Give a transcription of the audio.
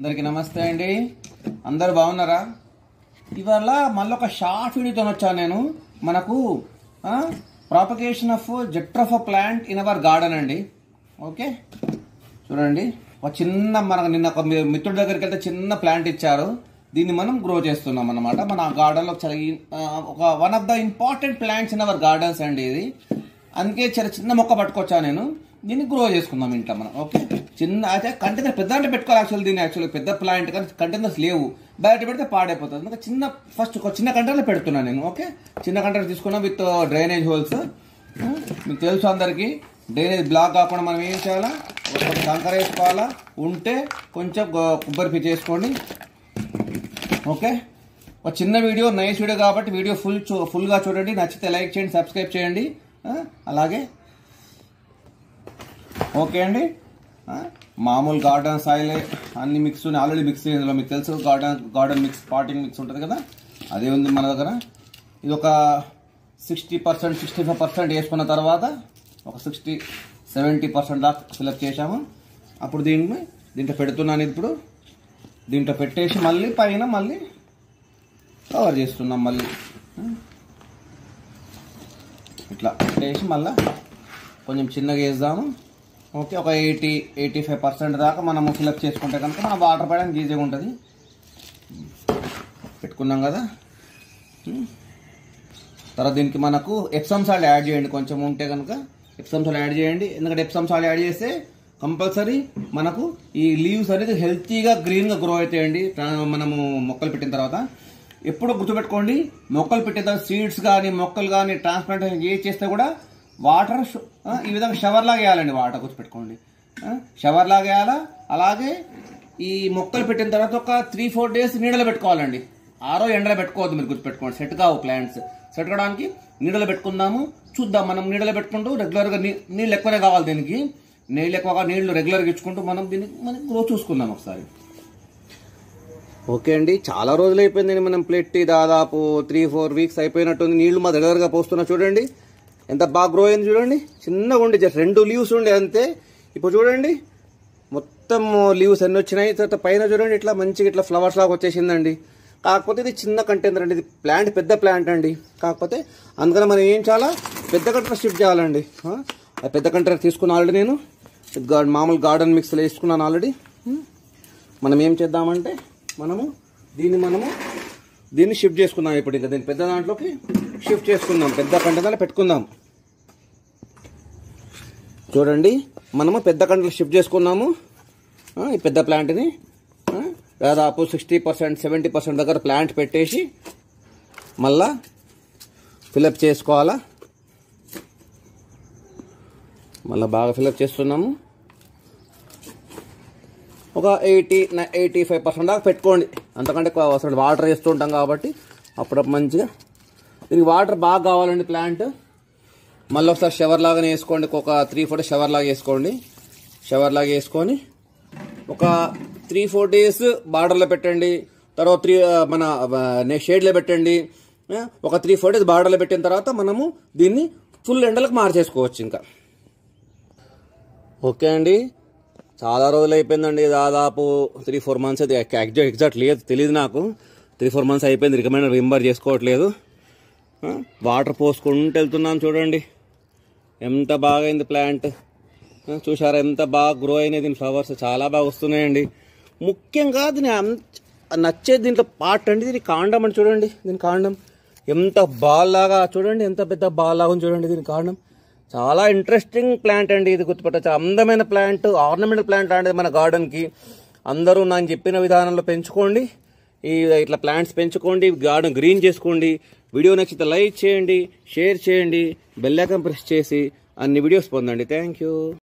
అందరికి నమస్తే అండి. అందరు బాగున్నారా? ఇవాళ మళ్ళీ ఒక షార్ట్ వీడియోతో వచ్చాను నేను. మనకు propagation of jatropha plant in our garden అండి. ఓకే? చూడండి. ఒక చిన్న మనకు నిన్న ఒక మీ- మిత్రుడి దగ్గరికి వెళ్తే చిన్న ప్లాంట్ ఇచ్చారు. దీన్ని మనం గ్రో చేస్తున్నాం అన్నమాట. మన గార్డెన్లో చాలా ఒక one of the important plants in our gardens అండి ఇది. అందుకే చాలా చిన్న మొక్క పట్టుకొచ్చా నేను. దీన్ని గ్రో చేసుకుందాం ఇంట్లో మనం ఓకే? చిన్న అయితే కంటైనర్ పెద్ద అంటే పెట్టుకోవాలి యాక్చువల్ దీన్ని యాక్చువల్లీ పెద్ద ప్లాంట్ కానీ కంటైనర్స్ లేవు. బయట పెడితే పాడైపోతుంది. అందుకే చిన్న ఫస్ట్ ఒక చిన్న కంటైనర్ పెడుతున్నాను నేను ఓకే? చిన్న కంటైనర్ తీసుకున్నా విత్ డ్రైనేజ్ హోల్స్ మీకు తెలుసు అందరికీ డ్రైనేజ్ బ్లాక్ కాకుండా మనం ఏం చేయాలా? కంకర వేసుకోవాలా? ఉంటే కొంచెం కొబ్బరి పిచ్చి చేసుకోండి ఓకే? ఒక చిన్న వీడియో నైస్ వీడియో కాబట్టి వీడియో ఫుల్ చూ ఫుల్గా చూడండి. నచ్చితే లైక్ చేయండి సబ్స్క్రైబ్ చేయండి. Hmm? అలాగే ఓకే అండి. మామూలు గార్డెన్ సాయిల్ అన్ని మిక్స్ ఉన్నాయి ఆల్రెడీ మిక్స్ ఇందులో మీకు తెలుసు garden garden mix potting mix ఉంటుంది కదా? అదే ఉంది మన దగ్గర. ఇది ఒక sixty percent sixty five percent వేసుకున్న తర్వాత ఒక సిక్స్టీ సెవెంటీ పర్సెంట్ దాకా ఫిల్అప్ చేసాము అప్పుడు దీన్ని దీంట్లో పెడుతున్నాను ఇప్పుడు. దీంట్లో పెట్టేసి మళ్ళీ పైన మళ్ళీ కవర్ చేస్తున్నాం మళ్ళీ. ఇట్లా పెట్టేసి మళ్ళీ కొంచెం చిన్నగా వేద్దాము. ఓకే ఒక ఎయిటీ ఎయిటీ ఫైవ్ పర్సెంట్ దాకా మనము ఫిలప్ చేసుకుంటే కనుక మన వాటర్ పడడానికి ఈజీగా ఉంటుంది. పెట్టుకున్నాం కదా. తర్వాత దీనికి మనకు ఎప్సమ్ సాల్ట్ యాడ్ చేయండి కొంచెం ఉంటే కనుక. ఎప్సమ్ సాల్ట్ యాడ్ చేయండి. ఎందుకంటే ఎప్సమ్ సాల్ట్ యాడ్ చేస్తే కంపల్సరీ మనకు ఈ లీవ్స్ అనేది హెల్తీగా గ్రీన్గా గ్రో అవుతాయండి. మనము మొక్కలు పెట్టిన తర్వాత. ఎప్పుడు గుర్తుపెట్టుకోండి మొక్కలు పెట్టిన తర్వాత సీడ్స్ కానీ మొక్కలు కానీ ట్రాన్స్ప్లాంటేషన్ ఏ చేస్తే కూడా వాటర్ ఈ విధంగా షవర్ లాగా వేయాలండి వాటర్ గుర్తుపెట్టుకోండి షవర్ లాగా వేయాలా? అలాగే ఈ మొక్కలు పెట్టిన తర్వాత ఒక త్రీ ఫోర్ డేస్ నీడలో పెట్టుకోవాలండి. ఆరో ఎండలో పెట్టుకోవద్దు మీరు గుర్తుపెట్టుకోండి సెట్ కావు ప్లాంట్స్ సెట్ కావడానికి నీడలో పెట్టుకుందాము. చూద్దాం మనం నీడలో పెట్టుకుంటూ రెగ్యులర్గా నీ- నీళ్ళు ఎక్కువనే కావాలి దీనికి. నీళ్ళు ఎక్కువగా నీళ్ళు రెగ్యులర్గా ఇచ్చుకుంటూ మనం దీనికి మనం గ్రో చూసుకుందాం ఒకసారి. ఓకే అండి చాలా రోజులు అయిపోయిందండి మనం ప్లెట్టి దాదాపు త్రీ ఫోర్ వీక్స్ అయిపోయినట్టుంది. నీళ్ళు మా దగ్గరగా పోస్తున్నా చూడండి. ఎంత బాగా గ్రో అయింది చూడండి. చిన్నగా ఉండి జస్ట్ రెండు లీవ్స్ ఉండే అంతే. ఇప్పుడు చూడండి. మొత్తం లీవ్స్ ఎన్ని వచ్చినాయి. తర్వాత పైన చూడండి ఇట్లా మంచిగా ఇట్లా ఫ్లవర్స్ లాగా వచ్చేసిందండి. కాకపోతే ఇది చిన్న కంటైనర్ అండి. ఇది ప్లాంట్ పెద్ద ప్లాంట్ అండి. కాకపోతే అందుకని మనం ఏం చాలా పెద్ద కంటైనర్ షిఫ్ట్ చేయాలండి. ఆ, పెద్ద కంటైనర్ తీసుకున్న ఆల్రెడీ నేను. మామూలు గార్డెన్ మిక్స్లో వేసుకున్నాను ఆల్రెడీ మనం ఏం చేద్దామంటే మనము దీన్ని మనము దీన్ని షిఫ్ట్ చేసుకుందాం ఇప్పుడు ఇంకా దీన్ని పెద్ద దాంట్లోకి షిఫ్ట్ చేసుకుందాం. పెద్ద కంటైనర్ పెట్టుకుందాం. చూడండి మనము పెద్ద కంటైనర్ షిఫ్ట్ చేసుకున్నాము. ఈ పెద్ద ప్లాంట్ని దాదాపు సిక్స్టీ పర్సెంట్ సెవెంటీ పర్సెంట్ దగ్గర ప్లాంట్ పెట్టేసి మళ్ళా ఫిలప్ చేసుకోవాలా? మళ్ళీ బాగా ఫిలప్ చేస్తున్నాము. ఒక ఎయిటీ ఎయిటీ ఫైవ్ పర్సెంట్ దాకా పెట్టుకోండి. అంతకంటే ఎక్కువ అవసరం వాటర్ వేస్తుంటాం కాబట్టి అప్పుడప్పుడు మంచిగా దీనికి వాటర్ బాగా కావాలండి ప్లాంట్. మళ్ళీ ఒకసారి షవర్ లాగానే వేసుకోండి. ఒక త్రీ ఫోర్ షవర్ లాగా వేసుకోండి. షవర్ లాగా వేసుకొని ఒక త్రీ ఫోర్ డేస్ బార్డర్లో పెట్టండి. తర్వాత త్రీ మన షేడ్లో పెట్టండి. ఒక త్రీ ఫోర్ డేస్ బార్డర్లో పెట్టిన తర్వాత మనము దీన్ని ఫుల్ ఎండలకు మార్చేసుకోవచ్చు ఇంకా. ఓకే అండి. చాలా రోజులు అయిపోయిందండి దాదాపు త్రీ ఫోర్ మంత్స్ అయితే ఎగ్జాక్ట్ ఎగ్జాక్ట్ లేదు తెలియదు నాకు. త్రీ ఫోర్ మంత్స్ అయిపోయింది. రికమెండ్ రింబర్ చేసుకోవట్లేదు. వాటర్ పోసుకుంటూ వెళ్తున్నాను చూడండి. ఎంత బాగా అయింది ప్లాంట్ చూసారా ఎంత బాగా గ్రో అయినాయి. దీని ఫ్లవర్స్ చాలా బాగా వస్తున్నాయండి. ముఖ్యంగా దీని అంత- నచ్చేది దీంట్లో పార్ట్ అండి. దీని కాండం అని చూడండి. దీని కాండం ఎంత బాల్ లాగా చూడండి ఎంత పెద్ద బాల్ లాగా ఉంది చూడండి దీని కాండం. చాలా ఇంట్రెస్టింగ్ ప్లాంట్ అండి ఇది గుర్తుపట్టచ్చు. అందమైన ప్లాంట్ ఆర్నమెంటల్ ప్లాంట్ లాంటిది మన గార్డెన్కి అందరూ నేను చెప్పిన విధానంలో పెంచుకోండి. ఈ ఇట్లా ప్లాంట్స్ పెంచుకోండి గార్డెన్ గ్రీన్ చేసుకోండి. వీడియో నచ్చితే లైక్ చేయండి షేర్ చేయండి బెల్ ప్రెస్ చేసి అన్ని వీడియోస్ పొందండి. Thank you